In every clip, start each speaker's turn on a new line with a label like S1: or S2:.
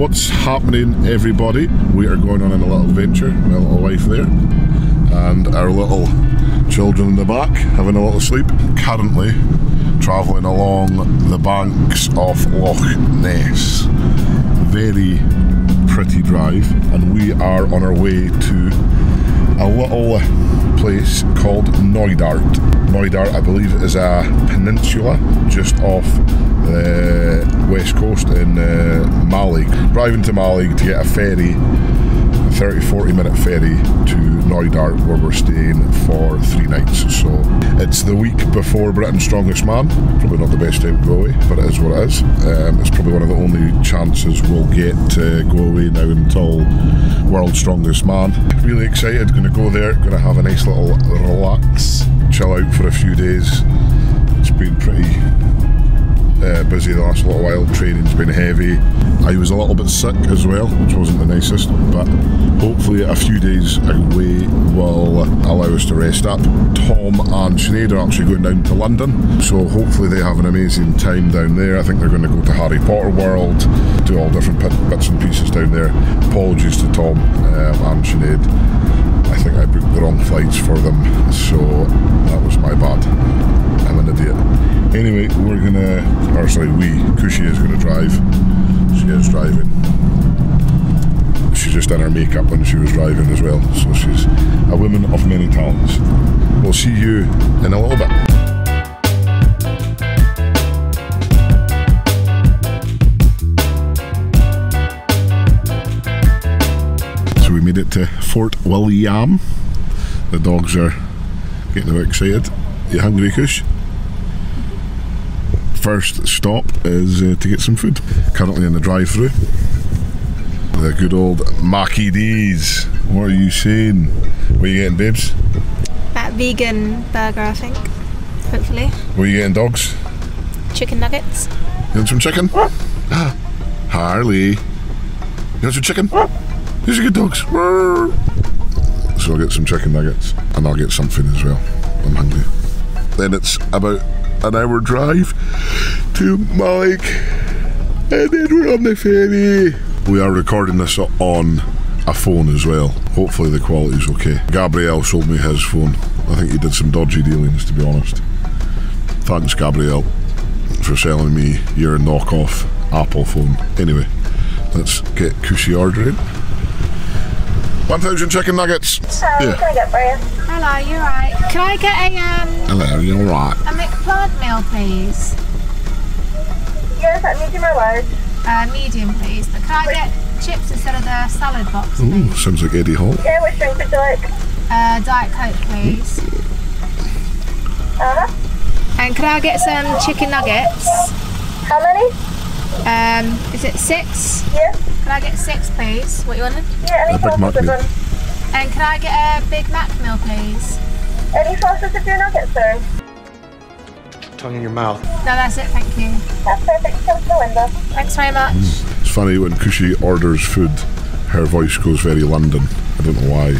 S1: What's happening, everybody? We are going on in a little venture. My little wife there, and our little children in the back having a little sleep. Currently travelling along the banks of Loch Ness. Very pretty drive, and we are on our way to a little place called Knoydart. Knoydart, I believe, is a peninsula just off the west coast in uh, Mallaig. Driving to Mallaig to get a ferry, 30 40 minute ferry to Knoydart, where we're staying for three nights. So it's the week before Britain's Strongest Man. Probably not the best time to go away, but it is what it is. Um, it's probably one of the only chances we'll get to go away now until World's Strongest Man. Really excited, going to go there, going to have a nice little relax, chill out for a few days. It's been pretty uh, busy the last little while. Training's been heavy. I was a little bit sick as well, which wasn't the nicest, but hopefully a few days away will allow us to rest up. Tom and Sinead are actually going down to London, so hopefully they have an amazing time down there. I think they're going to go to Harry Potter World, do all different bits and pieces down there. Apologies to Tom um, and Sinead. I think I booked the wrong flights for them, so that was my bad. I'm an idiot. Anyway, we're gonna, or sorry, we, Kushi is gonna drive. She is driving. She just done her makeup when she was driving as well, so she's a woman of many talents. We'll see you in a little bit. So we made it to Fort William. The dogs are getting a bit excited. You hungry, Kush? First stop is uh, to get some food. Currently in the drive-through. The good old Mackie D's. What are you saying? What are you getting, babes?
S2: That vegan burger, I think. Hopefully.
S1: What are you getting, dogs?
S2: Chicken nuggets.
S1: You want some chicken? Ah, Harley. You want some chicken? These are good dogs. So I'll get some chicken nuggets and I'll get something as well. I'm hungry. Then it's about an hour drive to Mallaig and then we're on the ferry. We are recording this on a phone as well. Hopefully the quality's okay. Gabriel sold me his phone. I think he did some dodgy dealings to be honest. Thanks Gabriel for selling me your knockoff Apple phone. Anyway, let's get Kushi ordering. 1,000 chicken nuggets.
S3: Hi,
S1: Yeah.
S3: Can I get you?
S2: Hello, you right? Can I get a um
S1: Hello, you alright?
S2: a McPlant meal, please?
S3: Yes, that medium or large?
S2: Uh, medium, please. But can I get chips instead of the salad box,
S1: Ooh,
S2: please?
S1: sounds like Eddie Hall.
S3: Yeah, which drink would you like?
S2: Uh, Diet Coke, please.
S3: Uh-huh.
S2: And can I get some chicken nuggets?
S3: How many?
S2: Um, is it six?
S3: Yeah.
S2: Can I get six, please? What you wanted?
S3: Yeah, any
S1: A Big Mac
S3: sauces
S1: meal.
S3: on?
S2: And can I get a Big Mac meal, please?
S3: Any sauces with your nuggets, sir?
S4: tongue in your mouth.
S2: No, that's it. Thank you.
S3: That's perfect. Come to the window.
S2: Thanks very much. Mm.
S1: It's funny when Kushi orders food, her voice goes very London. I don't know why,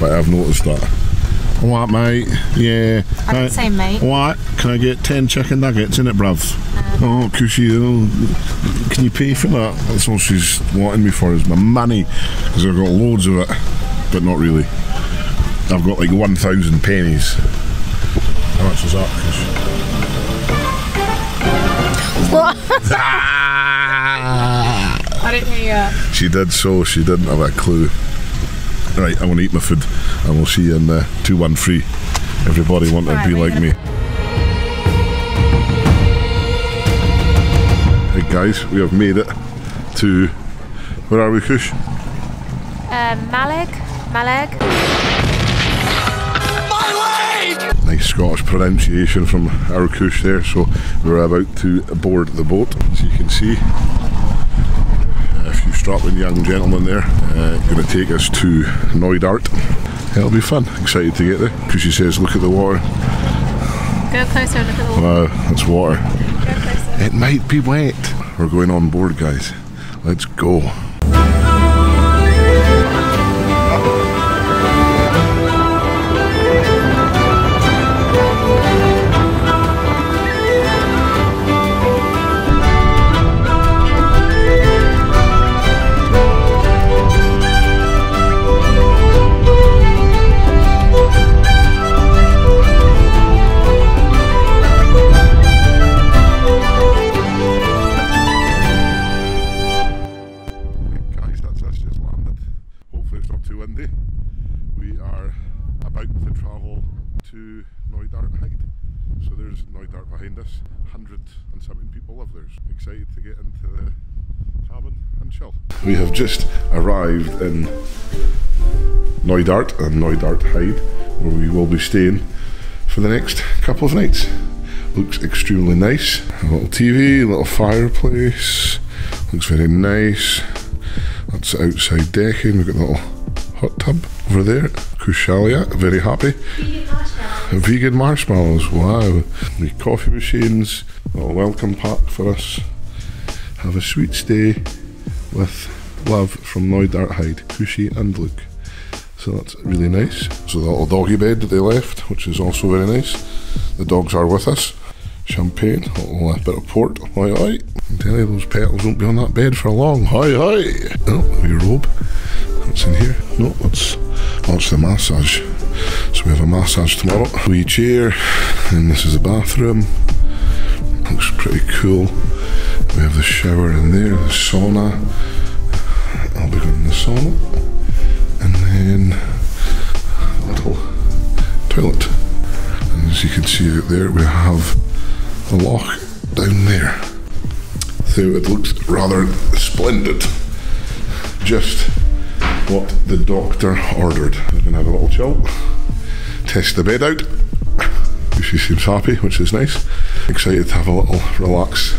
S1: but I've noticed that. What, mate? Yeah.
S2: I didn't say mate.
S1: What? Can I get 10 chicken nuggets in it, bruv? Uh-huh. oh, Kushi, oh, can you pay for that? That's all she's wanting me for is my money, because I've got loads of it, but not really. I've got like 1,000 pennies. How much was that,
S2: What? I didn't hear you.
S1: She did so, she didn't have a clue. Right, I'm going to eat my food, and we'll see you in uh, 213. Everybody want to
S2: Alright,
S1: be like me. Hey guys, we have made it to. Where are we, Kush?
S2: Um, Maleg? Maleg?
S1: Nice Scottish pronunciation from our Kush there. So we're about to board the boat, as you can see. A few strapping young gentlemen there, uh, going to take us to Knoydart. It'll be fun. Excited to get there. Kushi says, "Look at the water."
S2: Go closer and look at the water.
S1: Wow, it's water.
S2: Go closer.
S1: It might be wet. We're going on board, guys. Let's go. In Knoydart and Knoydart Hide, where we will be staying for the next couple of nights. Looks extremely nice. A little TV, a little fireplace. Looks very nice. That's outside decking. We've got a little hot tub over there. Kushalia, very happy. Vegan marshmallows, wow. The coffee machines, a little welcome pack for us. Have a sweet stay with love from Knoydart Hide, Kushi and Luke. So that's really nice. So the little doggy bed that they left, which is also very nice. The dogs are with us. Champagne, a little bit of port. Hi hi. Tell you, those petals won't be on that bed for long. Hi hi. Oh, your robe. What's in here? No, that's that's the massage. So we have a massage tomorrow. Wee chair, and this is the bathroom. Looks pretty cool. We have the shower in there, the sauna. I'll be going in the sauna. And then a little toilet. And as you can see out there, we have a loch down there. So it looks rather splendid. Just what the doctor ordered. We're to have a little chill, test the bed out. She seems happy, which is nice. Excited to have a little relax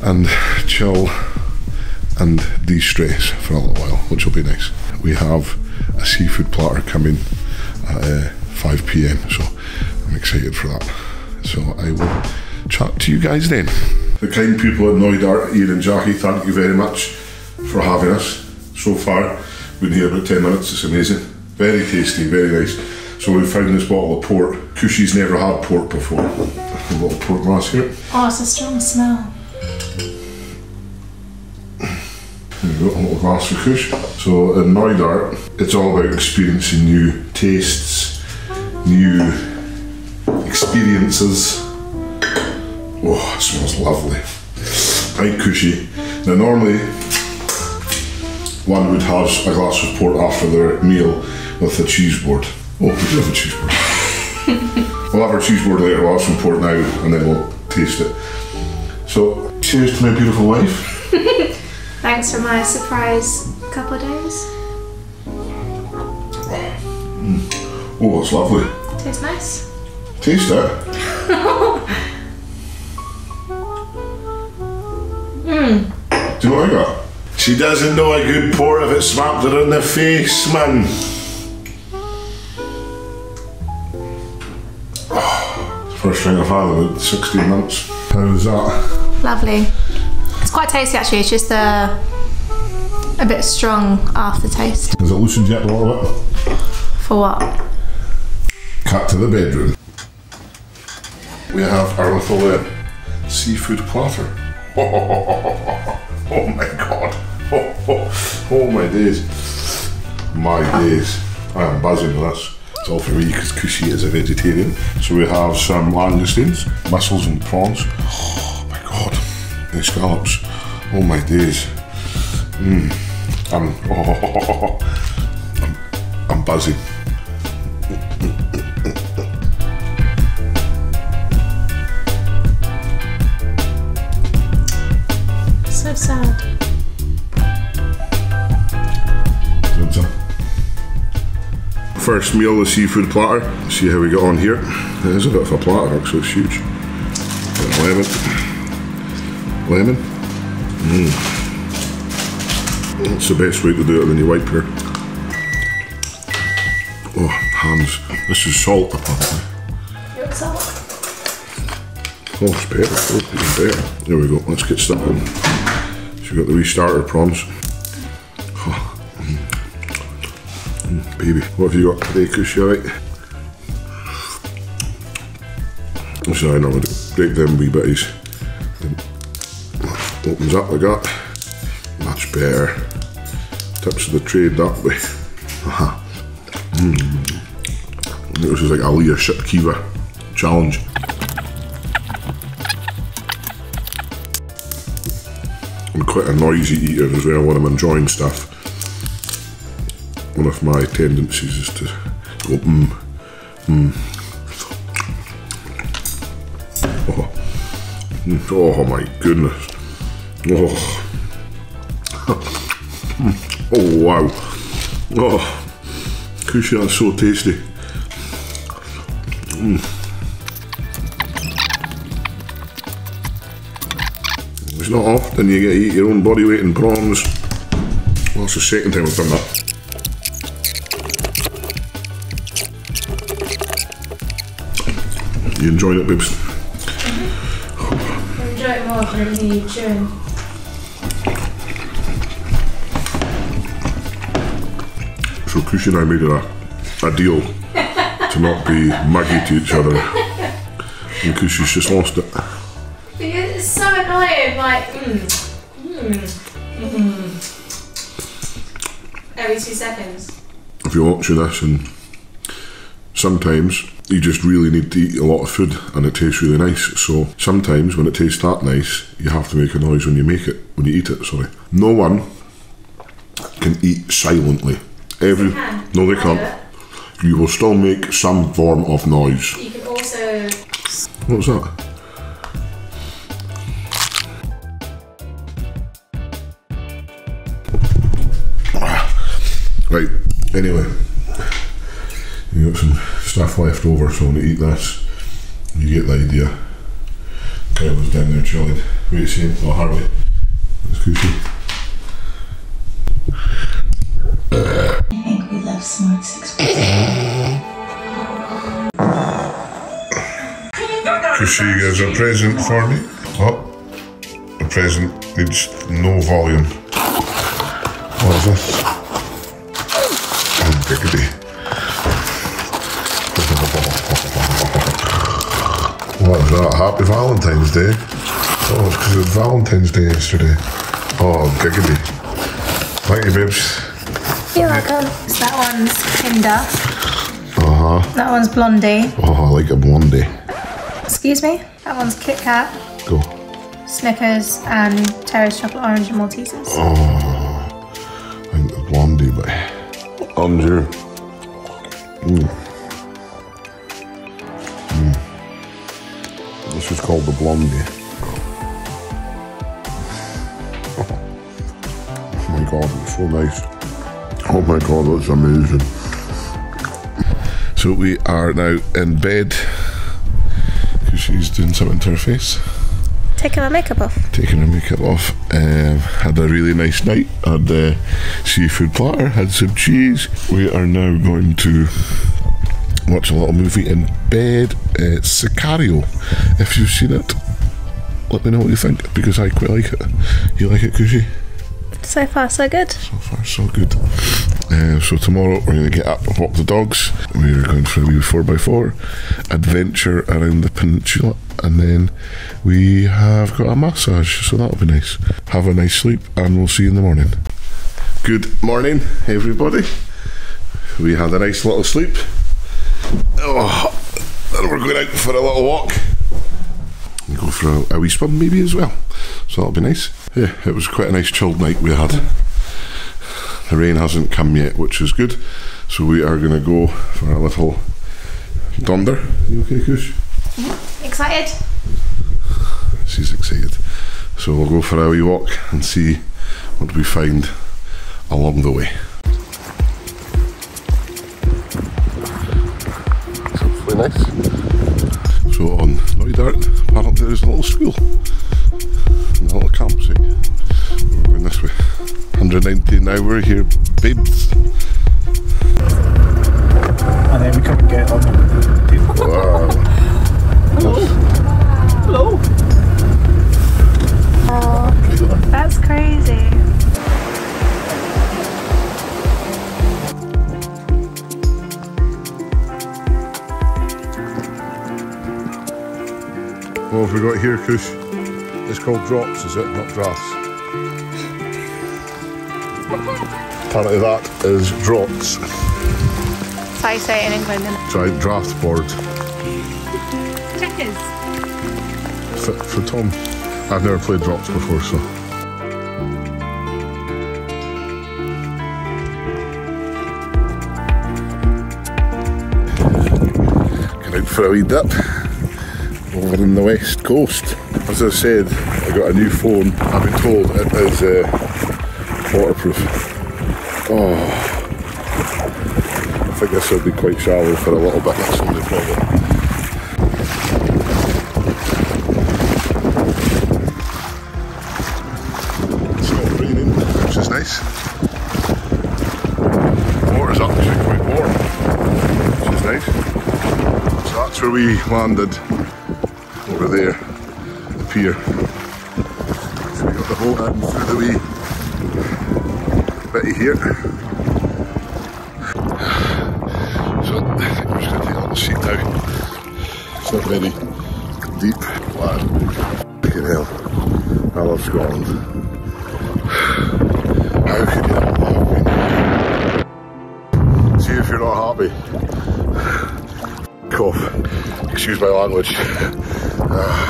S1: and chill and de-stress for a little while, which will be nice. We have a seafood platter coming at uh, 5 p.m. So I'm excited for that. So I will chat to you guys then. The kind people at Knoydart, Ian and Jackie, thank you very much for having us so far. Been here about 10 minutes, it's amazing. Very tasty, very nice. So we found this bottle of port. Kushi's never had port before. A little port glass here.
S2: Oh, it's a strong smell.
S1: Glass Kush. So in Knoydart, it's all about experiencing new tastes, new experiences. Oh, it smells lovely. Right, Kushi. Now normally, one would have a glass of port after their meal with a cheese board. Oh, we do have a cheese board. we'll have our cheese board later, we'll have some port now, and then we'll taste it. So, cheers to my beautiful wife.
S2: Thanks for my surprise couple of days. Mm.
S1: Oh, it's lovely.
S2: Tastes nice.
S1: Taste it. Hmm. Do you know what I got? She doesn't know a good port if it smacked her in the face, man. First drink I've had in 16 months. How's that?
S2: Lovely. It's quite tasty actually. It's just a a bit strong aftertaste.
S1: Has it loosened yet a little bit?
S2: For what?
S1: Cut to the bedroom. We have our little uh, seafood platter. Oh, my god. Oh, oh, oh my days. My days. I am buzzing with this. It's all for me because Kushi is a vegetarian. So we have some langoustines, mussels and prawns. The scallops. Oh my days. Mmm. I'm, oh, I'm, I'm buzzing.
S2: So sad.
S1: First meal, the seafood platter. See how we get on here. It is a bit of a platter, actually, it's huge. Lemon. Lemon. Mmm. That's the best way to do it when you wipe here. Oh, hands. This is salt, apparently. Salt. Oh, it's better. Oh, even better. There we go. Let's get started. So we've got the wee starter prawns. Oh, mm. Mm, baby, what have you got today, Kush? You alright? So I normally break them wee bitties. Opens up like that. Much better. Tips of the trade that way. Mm. This is like a Leah Shutkever challenge. I'm quite a noisy eater as well when I'm enjoying stuff. one of my tendencies is to go mm, mm. Oh, Mm, oh my goodness. Oh. oh wow. Oh, Kushi, that's so tasty. It's not often you get to eat your own body weight in prawns. Well, that's the second time I've done that. You enjoying it, babes?
S2: Enjoy it more than the chewing.
S1: So Kushi and I made it a, a deal to not be muggy to each other. And Kushi's just lost it.
S2: Because it's so annoying, like, mm, mm, mm. Every two seconds.
S1: If you're watching this and sometimes you just really need to eat a lot of food and it tastes really nice. So sometimes when it tastes that nice, you have to make a noise when you make it, when you eat it, sorry. No one can eat silently. Every. No they can't. You will still make some form of noise.
S2: You can also
S1: What was that? Right, anyway, you got some stuff left over, so when you eat this, you get the idea. Kyla's down there chilling. You saying? Oh, Harvey. It's
S5: Kushi. We love smart six
S1: Kushi has a present for me. Oh, the present needs no volume. What is this? Oh, giggity. What is that? Happy Valentine's Day. Oh, it's because it was Valentine's Day yesterday. Oh, giggity. Thank you, babes.
S2: You're welcome. So that one's Kinder.
S1: Uh huh.
S2: That one's Blondie.
S1: Oh, I like a blondie.
S2: Excuse me. That one's Kit Kat,
S1: Go.
S2: Snickers, and Terry's Chocolate Orange and Maltesers.
S1: Oh, I think the blondie, but under. Mm. Mm. This is called the blondie. Oh my god, it's so nice. Oh my god, that's amazing. So we are now in bed because she's doing something to her face
S2: Taking her makeup off.
S1: taking her makeup off. Um, had a really nice night. Had a seafood platter. Had some cheese. We are now going to watch a little movie in bed. Uh, Sicario. If you've seen it, let me know what you think because I quite like it. You like it, Kushi?
S2: So far, so good.
S1: So far, so good. Uh, so tomorrow we're going to get up and walk the dogs. We're going for a wee 4x4 adventure around the peninsula, and then we have got a massage, so that'll be nice. Have a nice sleep, and we'll see you in the morning. Good morning, everybody. We had a nice little sleep. Oh, and we're going out for a little walk. And go for a, a wee swim maybe as well. So that'll be nice. Yeah, it was quite a nice chilled night we had. The rain hasn't come yet, which is good. So we are going to go for a little donder. You okay, Kush? Mm-hmm.
S2: Excited?
S1: She's excited. So we'll go for a wee walk and see what we find along the way. It's hopefully nice. So on Knoydart, apparently there's a little school. And a little campsite. We're going this way. 190 an hour here, babes.
S6: and then we come and get on.
S1: Wow.
S6: Hello.
S2: Oh, that's crazy.
S1: What have we got here, Kush? It's called drops, is it? Not drafts. Apparently that is drops.
S2: Try how you say it in England, is
S1: Giant draft board.
S2: Checkers.
S1: For, for Tom. I've never played drops before, so... for a wee dip over in the west coast. As I said, I got a new phone. I've been told it is uh, waterproof. Oh, I think this will be quite shallow for a little bit. That's the only problem. It's not raining, which is nice. Water's actually quite warm, which is nice. So that's where we landed pier. So we got the boat in through the wee bitty here. So I think we're just going to take a little seat now. It's not very deep. Wow. Fucking hell. I love Scotland. How could you not love? See if you're not happy. Cough. Excuse my language. wow. Ah.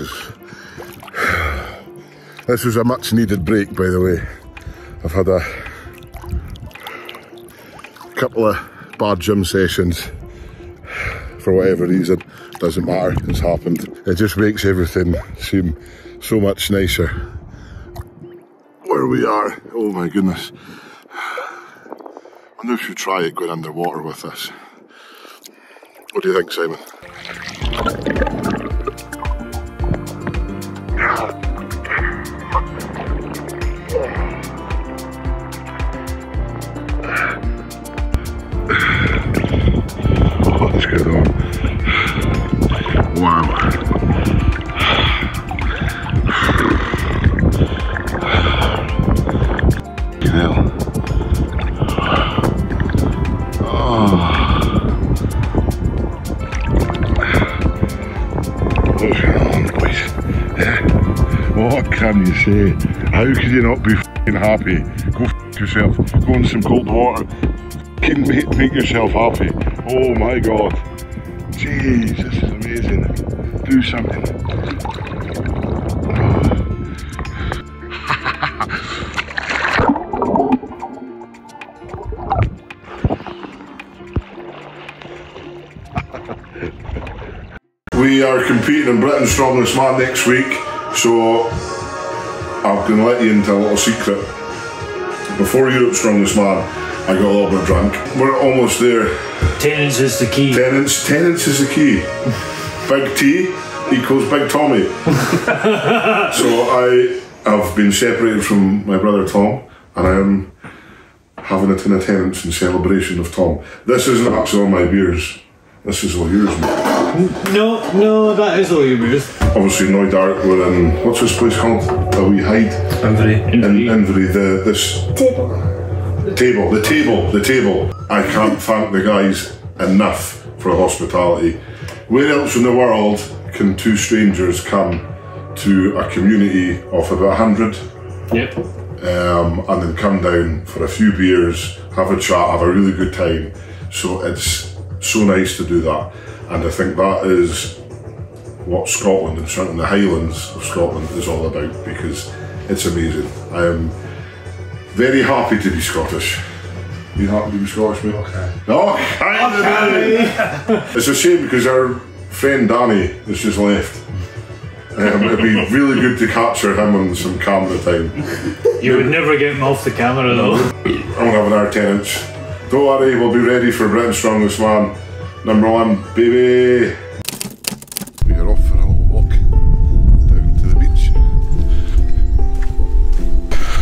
S1: is. This was a much needed break, by the way. I've had a couple of bad gym sessions for whatever reason. Doesn't matter, it's happened. It just makes everything seem so much nicer. Where we are, oh my goodness. I wonder if you try it going underwater with us. What do you think, Simon? Can you say? How could you not be happy? Go yourself. Go in some cold water. Fucking make, make yourself happy. Oh my god. Jeez, this is amazing. Do something. We are competing in Britain's Strongest Man next week, so I'm going to let you into a little secret. Before Europe's Strongest Man, I got a little bit drunk. We're almost there.
S5: Tennent's is the key.
S1: Tennent's, Tennent's is the key. Big T equals Big Tommy. so I have been separated from my brother Tom, and I am having a tin of Tennent's in celebration of Tom. This isn't actually all my beers. This is all yours, mate.
S5: No, no, that is all your booth.
S1: Obviously, Knoydart. We're in what's this place called? A wee hide
S5: Inverie.
S1: in Inverie. The this
S3: Table.
S1: table, the table, the table. I can't thank the guys enough for the hospitality. Where else in the world can two strangers come to a community of about 100
S5: Yep.
S1: um, and then come down for a few beers, have a chat, have a really good time? So it's so nice to do that. And I think that is what Scotland and certainly the Highlands of Scotland is all about because it's amazing. I am very happy to be Scottish. You happy to be Scottish, mate? Okay. Oh, okay. it's a shame because our friend Danny has just left. Um, it'd be really good to capture him on some camera time.
S5: You would never get him off the camera though.
S1: I'm gonna have another 10 inch. Don't worry, we'll be ready for Britain's Strongest Man. Number one, baby. We are off for a little walk down to the beach.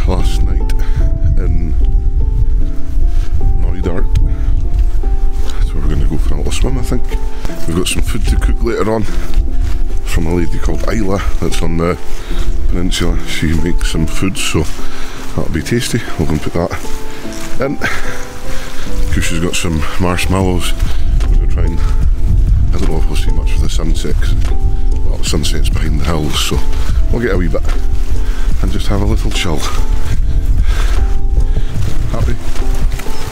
S1: Last night in Knoydart. So we're going to go for a little swim, I think. We've got some food to cook later on from a lady called Isla that's on the peninsula. She makes some food, so that'll be tasty. We'll go and put that in. Kush's got some marshmallows. We're going to try and. I don't know if we'll see much of the sunset. Well, the sunset's behind the hills, so we'll get a wee bit and just have a little chill. Happy?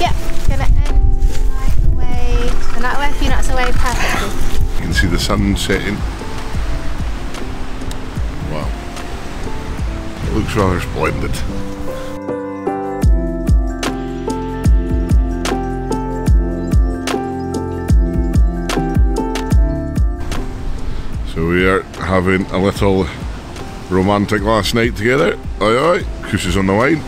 S2: Yeah, gonna end away. And that way, a few nights away perfectly.
S1: You can see the sun setting. Wow. It looks rather splendid. We are having a little romantic last night together. Aye aye. Is on the wine.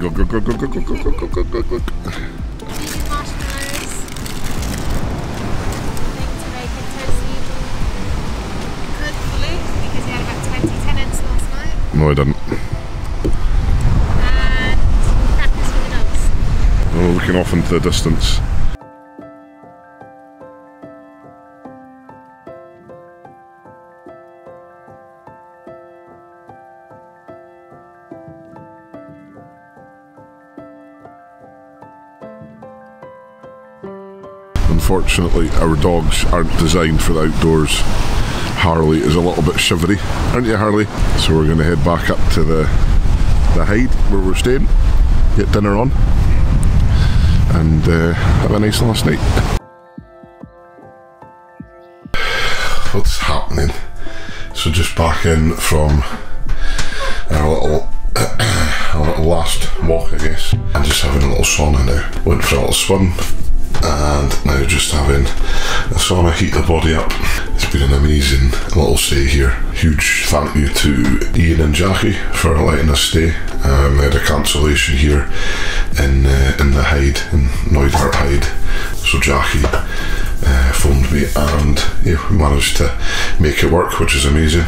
S1: Go go go go go go go go go go go go.
S2: Vegan marshmallows. Thing to make it toasty. Could fully because we had about 20 Tennent's last night.
S1: No I didn't.
S2: And crackers for the dogs.
S1: Oh, looking off into the distance. Unfortunately, our dogs aren't designed for the outdoors. Harley is a little bit shivery, aren't you, Harley? So we're going to head back up to the the hide where we're staying, get dinner on, and uh, have a nice last night. What's happening? So just back in from our little our little last walk, I guess, and just having a little sauna now. Went for a little swim, and now just having a sauna heat the body up. It's been an amazing little stay here. Huge thank you to Ian and Jackie for letting us stay. Um, they had a cancellation here in uh, in the Hide, in Knoydart Hide. So Jackie uh, phoned me and yeah, we managed to make it work, which is amazing.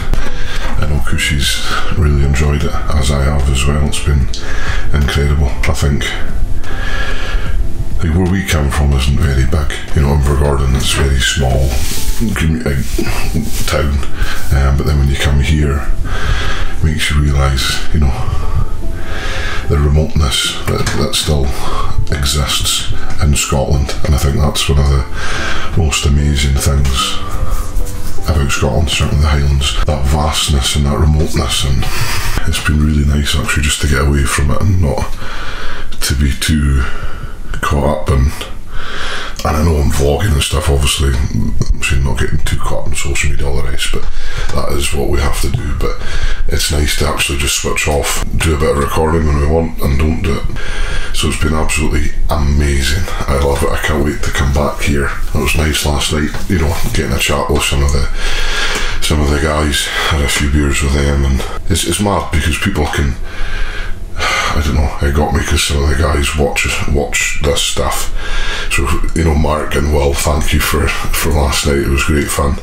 S1: I know Kushi's really enjoyed it, as I have as well. It's been incredible. I think like where we come from isn't very big. You know, Invergordon is very small uh, town, um, but then when you come here, it makes you realise, you know, the remoteness that, that still exists in Scotland, and I think that's one of the most amazing things about Scotland, certainly the Highlands, that vastness and that remoteness, and it's been really nice actually just to get away from it and not to be too caught up in. And I know I'm vlogging and stuff, obviously, so not getting too caught up in social media, all the rest, but that is what we have to do. But it's nice to actually just switch off, do a bit of recording when we want, and don't do it. So it's been absolutely amazing. I love it. I can't wait to come back here. It was nice last night, you know, getting a chat with some of the some of the guys. Had a few beers with them, and it's, it's mad because people can. I don't know. It got me because some of the guys watch watch this stuff. So you know, Mark and Will, thank you for for last night. It was great fun.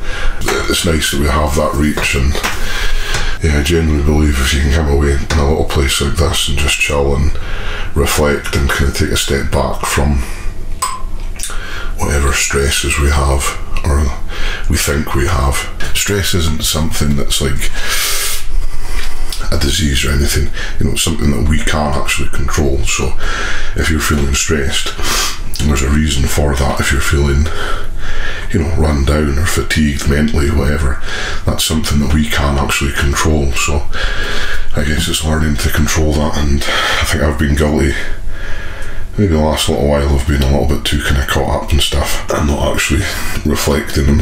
S1: It's nice that we have that reach, and yeah, I genuinely believe if you can come away in a little place like this and just chill and reflect and kind of take a step back from whatever stresses we have or we think we have. Stress isn't something that's like a disease or anything. You know, it's something that we can't actually control. So if you're feeling stressed, there's a reason for that. If you're feeling, you know, run down or fatigued mentally, whatever, that's something that we can't actually control. So I guess it's learning to control that. And I think I've been guilty. Maybe the last little while I've been a little bit too kind of caught up and stuff. I'm not actually reflecting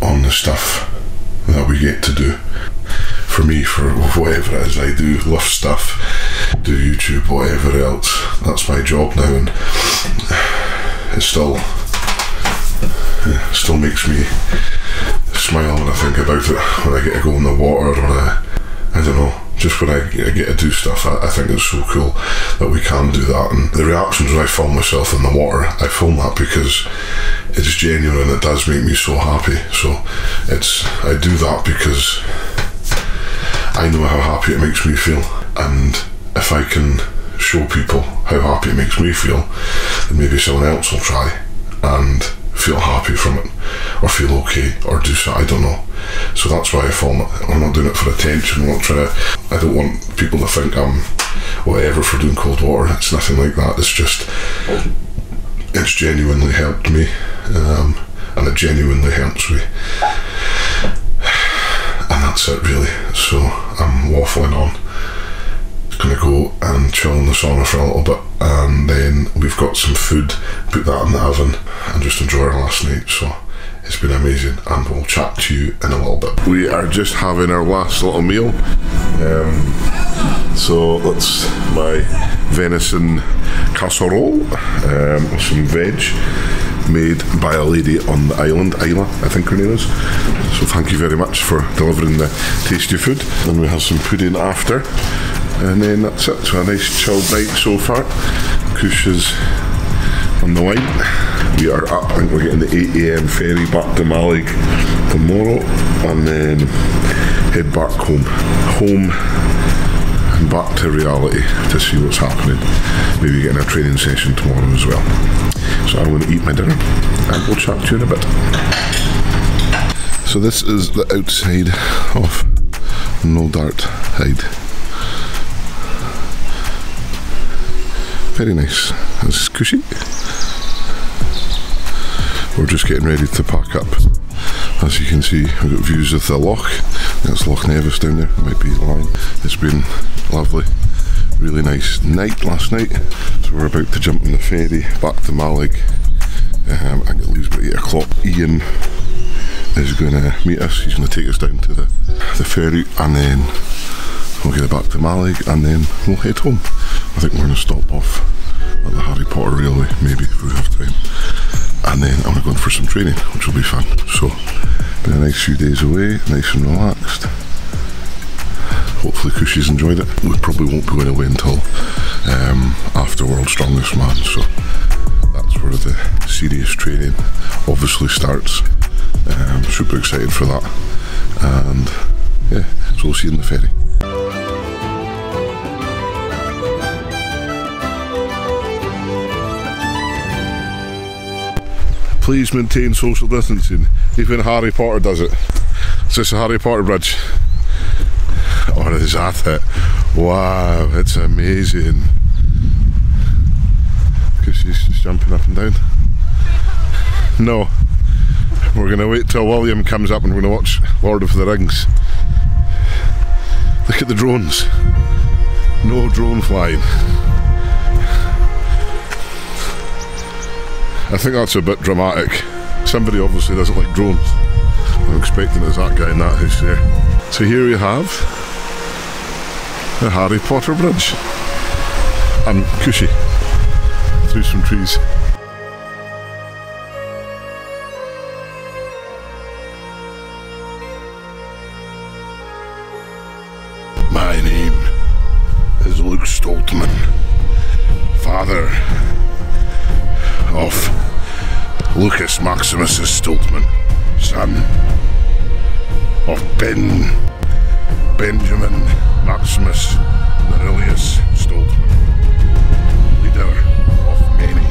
S1: on the stuff that we get to do. For me, for whatever it is I do, lift stuff, do YouTube, whatever else. That's my job now, and it still, still makes me smile when I think about it. When I get to go in the water, or I, I don't know, just when I, I get to do stuff, I, I think it's so cool that we can do that. And the reactions when I film myself in the water, I film that because it's genuine and it does make me so happy. So it's I do that because I know how happy it makes me feel, and if I can show people how happy it makes me feel, then maybe someone else will try and feel happy from it, or feel okay, or do so. I don't know. So that's why I film it. I'm not doing it for attention. I'm not trying to. I don't want people to think I'm whatever for doing cold water. It's nothing like that. It's just it's genuinely helped me, um, and it genuinely helps me. And that's it, really. So I'm waffling on. Gonna go and chill in the sauna for a little bit, and then we've got some food. Put that in the oven and just enjoy our last night. So it's been amazing, and we'll chat to you in a little bit. We are just having our last little meal. Um, so that's my venison casserole um, with some veg made by a lady on the island, Isla, I think her name is. So thank you very much for delivering the tasty food. And we have some pudding after. And then that's it. So a nice chilled night so far. Kush is on the wine. We are up, I think we're getting the 8am ferry back to Mallaig tomorrow and then head back home. Home back to reality to see what's happening. Maybe getting a training session tomorrow as well. So I'm going to eat my dinner and we'll chat to you in a bit. So this is the outside of Knoydart Hide. Very nice. It's Kushi. We're just getting ready to pack up. As you can see, we've got views of the loch. That's Loch Nevis down there. It might be line. It's been lovely. Really nice night last night. So we're about to jump on the ferry back to Mallaig. Um, I think it leaves about 8 o'clock. Ian is going to meet us. He's going to take us down to the, the ferry and then we'll get back to Mallaig and then we'll head home. I think we're going to stop off at the Harry Potter Railway, maybe if we have time. And then I'm going for some training, which will be fun. So, been a nice few days away, nice and relaxed. Hopefully Kushi's enjoyed it. We probably won't be going away until um, after World's Strongest Man, so that's where the serious training obviously starts. Um, super excited for that. And yeah, so we'll see you in the ferry. Please maintain social distancing. Even Harry Potter does it. it. Is this a Harry Potter bridge? Or is that it? Wow, it's amazing. Because she's just jumping up and down. No. We're going to wait till William comes up and we're going to watch Lord of the Rings. Look at the drones. No drone flying. I think that's a bit dramatic. Somebody obviously doesn't like drones. I'm expecting it's that guy in that house there. So here we have the Harry Potter Bridge. And Kushi through some trees. My name is Luke Stoltman, father of Lucas Maximus Stoltman, son of Ben Benjamin Maximus Nerilius Stoltman, leader of many.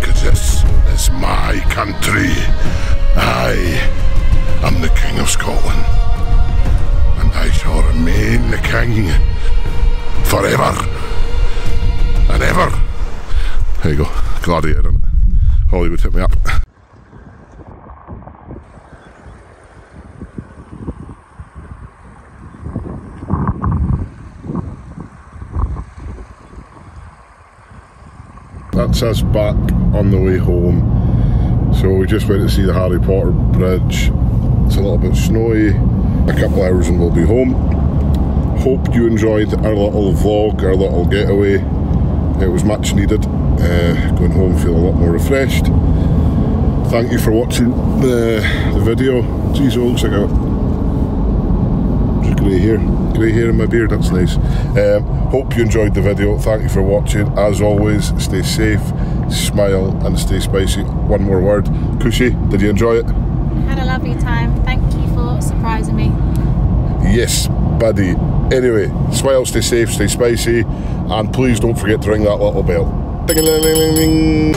S1: Because this is my country. I am the King of Scotland, and I shall remain the King forever and ever. There you go. Gladiator, Hollywood hit me up. Us back on the way home. So we just went to see the Harry Potter Bridge. It's a little bit snowy. a couple hours and we'll be home. Hope you enjoyed our little vlog, our little getaway. It was much needed. Uh, going home feel a lot more refreshed. Thank you for watching the, the video. Jeez, it looks like a grey hair, grey hair in my beard. That's nice. Um, hope you enjoyed the video. Thank you for watching. As always, stay safe, smile, and stay spicy. One more word, Kushi. Did you enjoy it?
S2: Had a lovely time. Thank you for surprising me.
S1: Yes, buddy. Anyway, smile, stay safe, stay spicy, and please don't forget to ring that little bell. Ding-a-ling-ling-ling.